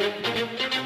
Música